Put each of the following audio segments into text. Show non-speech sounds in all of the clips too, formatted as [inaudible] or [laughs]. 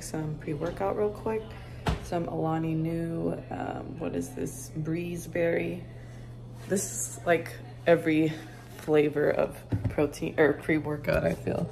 take some pre-workout real quick. Some Alani Nu, um, what is this, Breeze Berry. This is like every flavor of protein or pre-workout, I feel.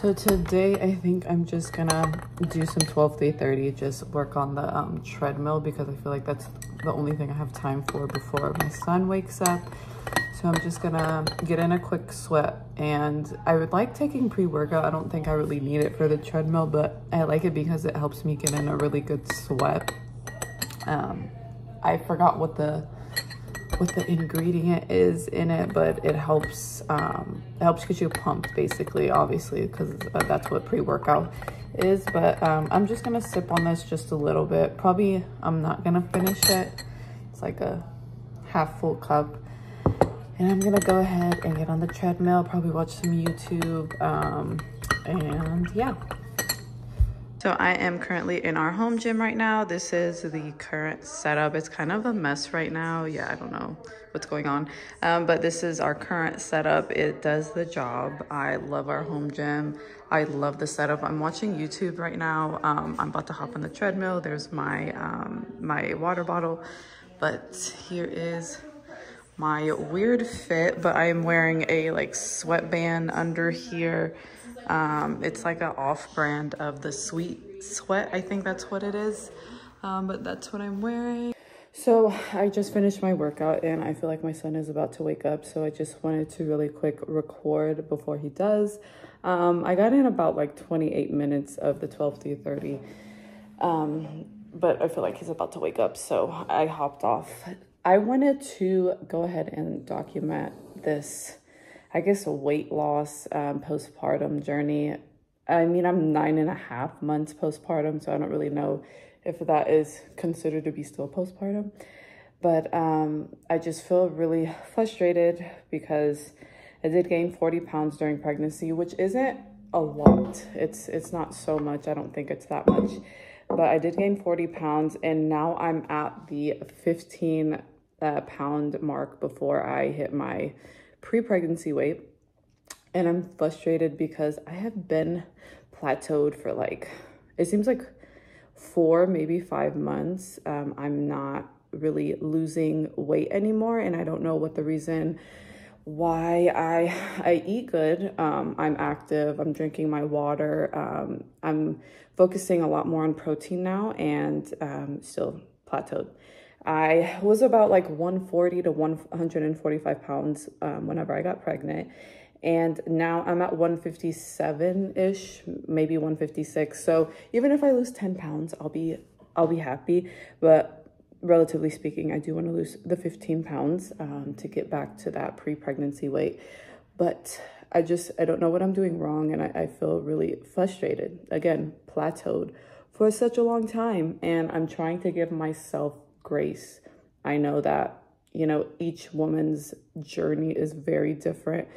So today I think I'm just gonna do some 12 to 30, just work on the um, treadmill because I feel like that's the only thing I have time for before my son wakes up. So I'm just gonna get in a quick sweat and I would like taking pre-workout. I don't think I really need it for the treadmill, but I like it because it helps me get in a really good sweat. Um, I forgot what the what the ingredient is in it, but it helps um, it helps get you pumped basically, obviously, because uh, that's what pre-workout is. But um, I'm just gonna sip on this just a little bit. Probably I'm not gonna finish it. It's like a half full cup. And I'm gonna go ahead and get on the treadmill, probably watch some YouTube, um, and yeah. So I am currently in our home gym right now. This is the current setup. It's kind of a mess right now. Yeah, I don't know what's going on. Um, but this is our current setup. It does the job. I love our home gym. I love the setup. I'm watching YouTube right now. Um, I'm about to hop on the treadmill. There's my, um, my water bottle. But here is my weird fit, but I am wearing a like sweatband under here. Um, it's like an off-brand of the Sweet Sweat. I think that's what it is. Um, but that's what I'm wearing. So I just finished my workout and I feel like my son is about to wake up. So I just wanted to really quick record before he does. Um, I got in about like 28 minutes of the 12 to 30. Um, but I feel like he's about to wake up. So I hopped off. I wanted to go ahead and document this I guess, weight loss um, postpartum journey. I mean, I'm nine and a half months postpartum, so I don't really know if that is considered to be still postpartum. But um, I just feel really frustrated because I did gain 40 pounds during pregnancy, which isn't a lot. It's it's not so much. I don't think it's that much. But I did gain 40 pounds and now I'm at the 15 uh, pound mark before I hit my pre-pregnancy weight and I'm frustrated because I have been plateaued for like it seems like four maybe five months. Um, I'm not really losing weight anymore and I don't know what the reason why I I eat good. Um, I'm active I'm drinking my water um, I'm focusing a lot more on protein now and um, still plateaued I was about like 140 to 145 pounds um, whenever I got pregnant. And now I'm at 157 ish, maybe 156. So even if I lose 10 pounds, I'll be, I'll be happy. But relatively speaking, I do want to lose the 15 pounds um, to get back to that pre-pregnancy weight. But I just, I don't know what I'm doing wrong. And I, I feel really frustrated. Again, plateaued for such a long time. And I'm trying to give myself grace. I know that, you know, each woman's journey is very different.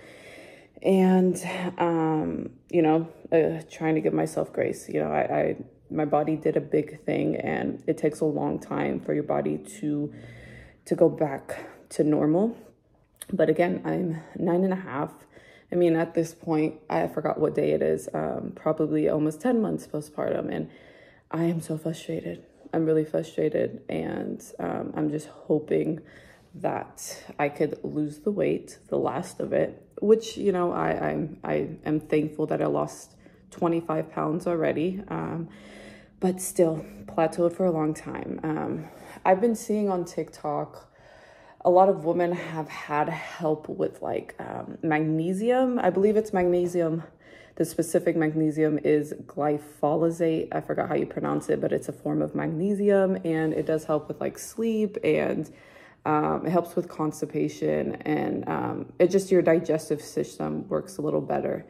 And, um, you know, uh, trying to give myself grace. You know, I, I, my body did a big thing and it takes a long time for your body to, to go back to normal. But again, I'm nine and a half. I mean, at this point, I forgot what day it is, um, probably almost 10 months postpartum. And I am so frustrated. I'm really frustrated and um, I'm just hoping that I could lose the weight, the last of it, which, you know, I, I'm, I am thankful that I lost 25 pounds already, um, but still plateaued for a long time. Um, I've been seeing on TikTok a lot of women have had help with like um, magnesium. I believe it's magnesium. The specific magnesium is glyphosate. I forgot how you pronounce it, but it's a form of magnesium and it does help with like sleep and um, it helps with constipation and um, it just your digestive system works a little better.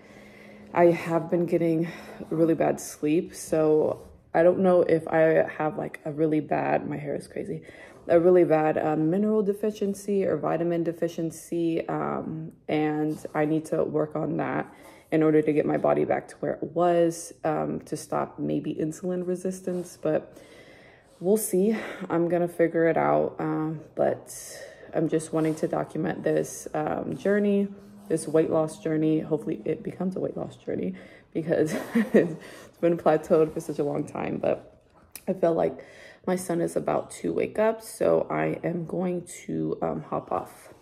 I have been getting really bad sleep, so I don't know if I have like a really bad, my hair is crazy, a really bad um, mineral deficiency or vitamin deficiency. Um, and I need to work on that in order to get my body back to where it was um, to stop maybe insulin resistance. But we'll see. I'm going to figure it out. Um, but I'm just wanting to document this um, journey, this weight loss journey. Hopefully it becomes a weight loss journey because [laughs] it's been plateaued for such a long time. But I feel like my son is about to wake up, so I am going to um, hop off.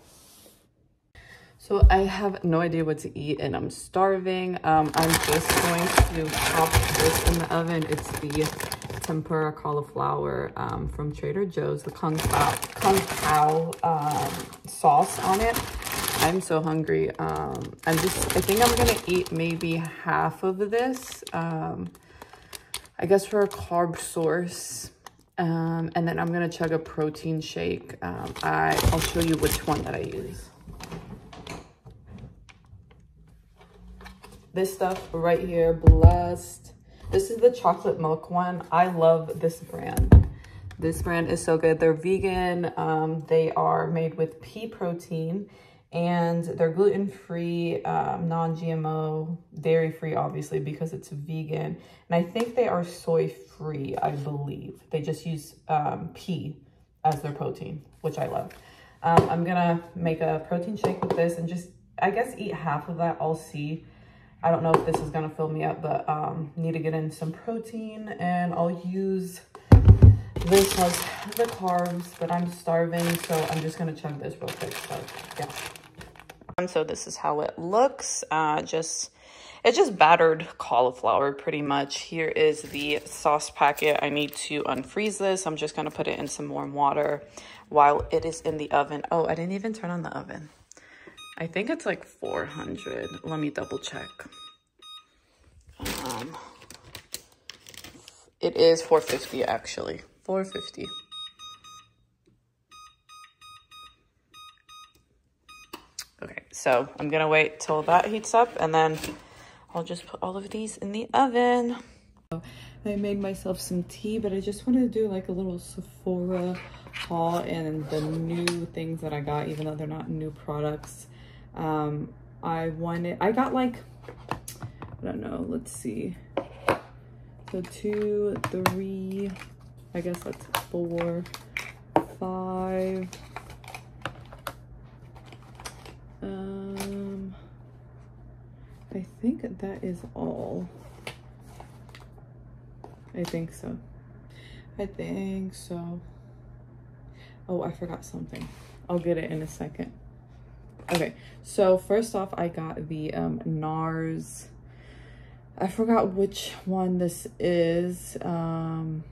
So I have no idea what to eat and I'm starving. Um, I'm just going to pop this in the oven. It's the tempura cauliflower um, from Trader Joe's, the Kung Pao, Kung Pao um, sauce on it. I'm so hungry. Um, I'm just, I think I'm going to eat maybe half of this. Um, I guess for a carb source. Um, and then I'm going to chug a protein shake. Um, I, I'll show you which one that I use. This stuff right here, Blessed. This is the chocolate milk one. I love this brand. This brand is so good. They're vegan. Um, they are made with pea protein and they're gluten-free, um, non-GMO, dairy-free, obviously, because it's vegan. And I think they are soy-free, I believe. They just use um, pea as their protein, which I love. Um, I'm gonna make a protein shake with this and just, I guess, eat half of that. I'll see. I don't know if this is gonna fill me up, but um, need to get in some protein and I'll use this as the carbs, but I'm starving, so I'm just gonna chug this real quick. So yeah. And So this is how it looks. Uh, just it's just battered cauliflower pretty much. Here is the sauce packet. I need to unfreeze this. I'm just gonna put it in some warm water while it is in the oven. Oh, I didn't even turn on the oven. I think it's like 400. Let me double check. Um, it is 450 actually. 450. Okay, so I'm gonna wait till that heats up and then I'll just put all of these in the oven. I made myself some tea, but I just wanted to do like a little Sephora haul and the new things that I got, even though they're not new products. Um, I wanted, I got like, I don't know, let's see. So two, three, I guess that's four, five, um, I think that is all. I think so. I think so. Oh, I forgot something. I'll get it in a second. Okay, so first off, I got the um, NARS. I forgot which one this is. Um,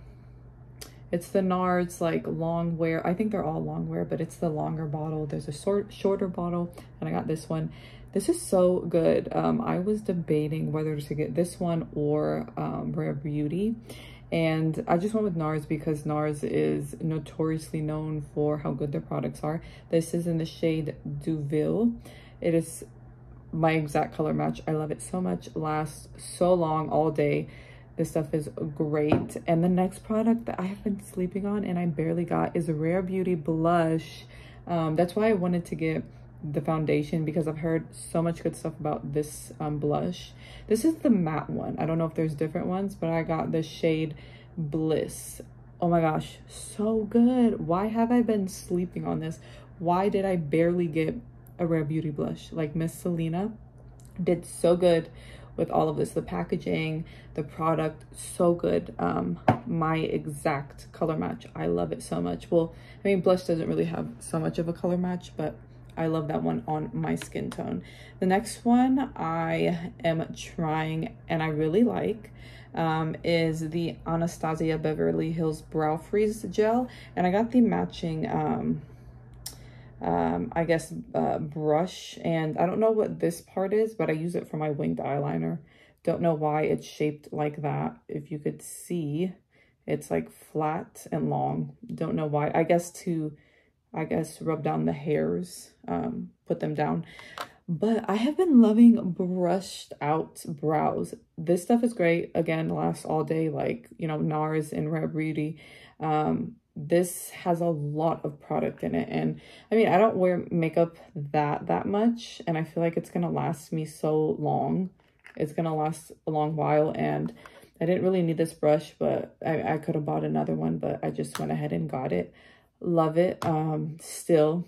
it's the NARS like long wear. I think they're all long wear, but it's the longer bottle. There's a short, shorter bottle, and I got this one. This is so good. Um, I was debating whether to get this one or um, Rare Beauty. And I just went with NARS because NARS is notoriously known for how good their products are. This is in the shade Deauville. It is my exact color match. I love it so much. Lasts so long, all day. This stuff is great. And the next product that I have been sleeping on and I barely got is a Rare Beauty Blush. Um, that's why I wanted to get the foundation because I've heard so much good stuff about this um, blush. This is the matte one. I don't know if there's different ones, but I got the shade Bliss. Oh my gosh, so good. Why have I been sleeping on this? Why did I barely get a Rare Beauty blush? Like Miss Selena did so good with all of this the packaging the product so good um my exact color match i love it so much well i mean blush doesn't really have so much of a color match but i love that one on my skin tone the next one i am trying and i really like um, is the Anastasia Beverly Hills Brow Freeze Gel. And I got the matching um, um, I guess, uh, brush. And I don't know what this part is, but I use it for my winged eyeliner. Don't know why it's shaped like that. If you could see, it's like flat and long. Don't know why. I guess to, I guess, rub down the hairs, um, put them down. But I have been loving brushed out brows. This stuff is great. Again, lasts all day, like, you know, NARS and Rare Beauty. Um, this has a lot of product in it and i mean i don't wear makeup that that much and i feel like it's gonna last me so long it's gonna last a long while and i didn't really need this brush but i, I could have bought another one but i just went ahead and got it love it um still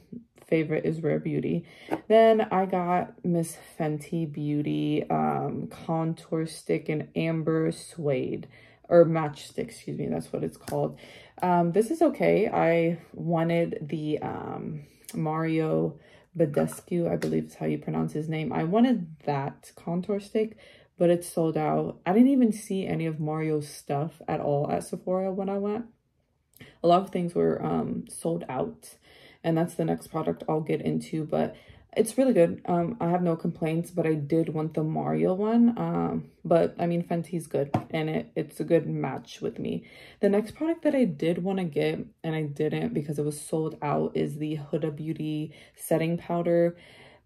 favorite is rare beauty then i got miss fenty beauty um contour stick in amber suede or Match Stix excuse me that's what it's called um, this is okay. I wanted the um, Mario Badescu, I believe is how you pronounce his name. I wanted that contour stick, but it's sold out. I didn't even see any of Mario's stuff at all at Sephora when I went. A lot of things were um, sold out, and that's the next product I'll get into, but it's really good. Um, I have no complaints, but I did want the Mario one. Um, but I mean, Fenty's good and it, it's a good match with me. The next product that I did want to get and I didn't because it was sold out is the Huda Beauty setting powder.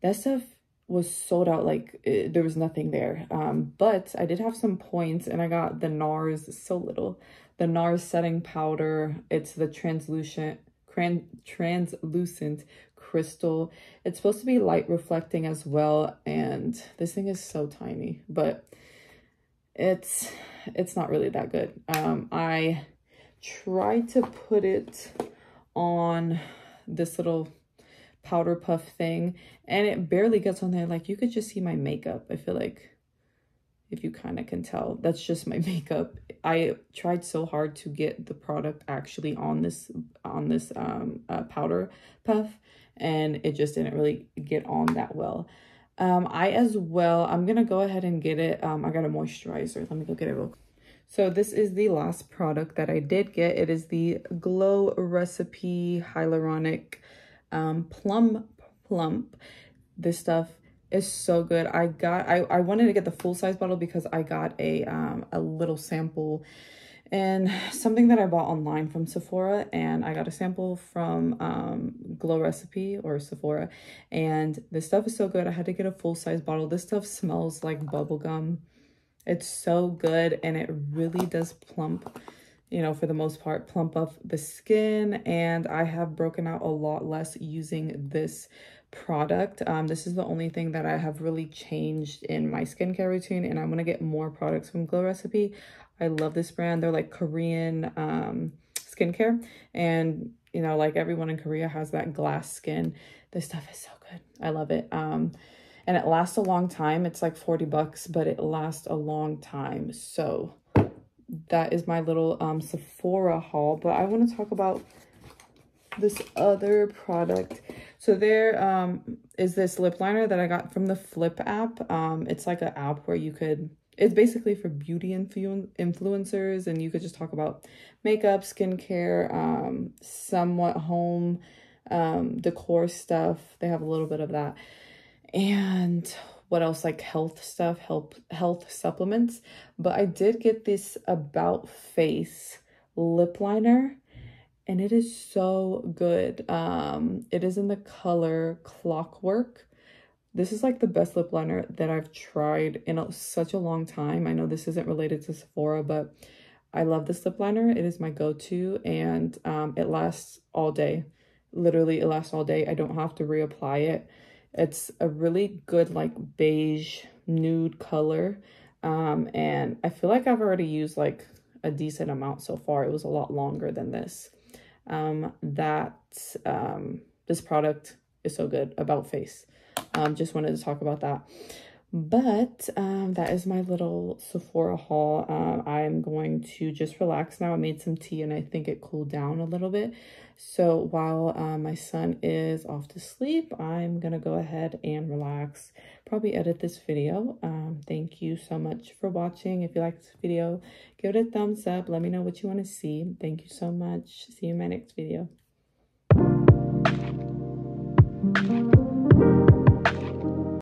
That stuff was sold out like it, there was nothing there. Um, but I did have some points and I got the NARS so little. The NARS setting powder. It's the translucent translucent crystal. It's supposed to be light reflecting as well. And this thing is so tiny, but it's, it's not really that good. Um, I tried to put it on this little powder puff thing and it barely gets on there. Like you could just see my makeup. I feel like if you kind of can tell. That's just my [laughs] makeup. I tried so hard to get the product actually on this on this um, uh, powder puff and it just didn't really get on that well. Um, I as well, I'm going to go ahead and get it. Um, I got a moisturizer. Let me go get it real quick. So this is the last product that I did get. It is the Glow Recipe Hyaluronic um, Plum Plump. This stuff is so good. I got, I, I wanted to get the full size bottle because I got a, um, a little sample and something that I bought online from Sephora and I got a sample from um, Glow Recipe or Sephora and this stuff is so good. I had to get a full size bottle. This stuff smells like bubblegum. It's so good and it really does plump, you know, for the most part, plump up the skin and I have broken out a lot less using this product. Um, this is the only thing that I have really changed in my skincare routine and I'm going to get more products from Glow Recipe. I love this brand. They're like Korean um, skincare and you know, like everyone in Korea has that glass skin. This stuff is so good. I love it. Um, and it lasts a long time. It's like 40 bucks, but it lasts a long time. So that is my little um, Sephora haul. But I want to talk about this other product. So there um, is this lip liner that I got from the Flip app. Um, it's like an app where you could, it's basically for beauty influ influencers and you could just talk about makeup, skincare, um, somewhat home um, decor stuff. They have a little bit of that. And what else like health stuff, help health supplements. But I did get this About Face lip liner and it is so good. Um, it is in the color Clockwork. This is like the best lip liner that I've tried in a, such a long time. I know this isn't related to Sephora, but I love this lip liner. It is my go-to and um, it lasts all day. Literally, it lasts all day. I don't have to reapply it. It's a really good like beige nude color. Um, and I feel like I've already used like a decent amount so far. It was a lot longer than this um, that um, this product is so good about face. Um, just wanted to talk about that. But um, that is my little Sephora haul. Um, I'm going to just relax now. I made some tea and I think it cooled down a little bit. So while uh, my son is off to sleep, I'm going to go ahead and relax. Probably edit this video. Um, thank you so much for watching. If you like this video, give it a thumbs up. Let me know what you want to see. Thank you so much. See you in my next video.